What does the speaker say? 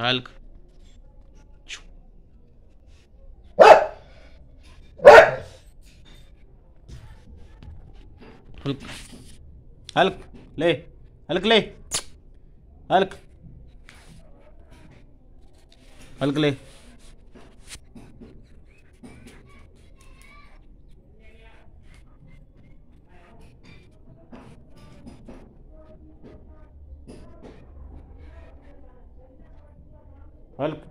Hulk. Hulk. Hulk. ले। Hulk ले। Hulk. Hulk ले। हल्क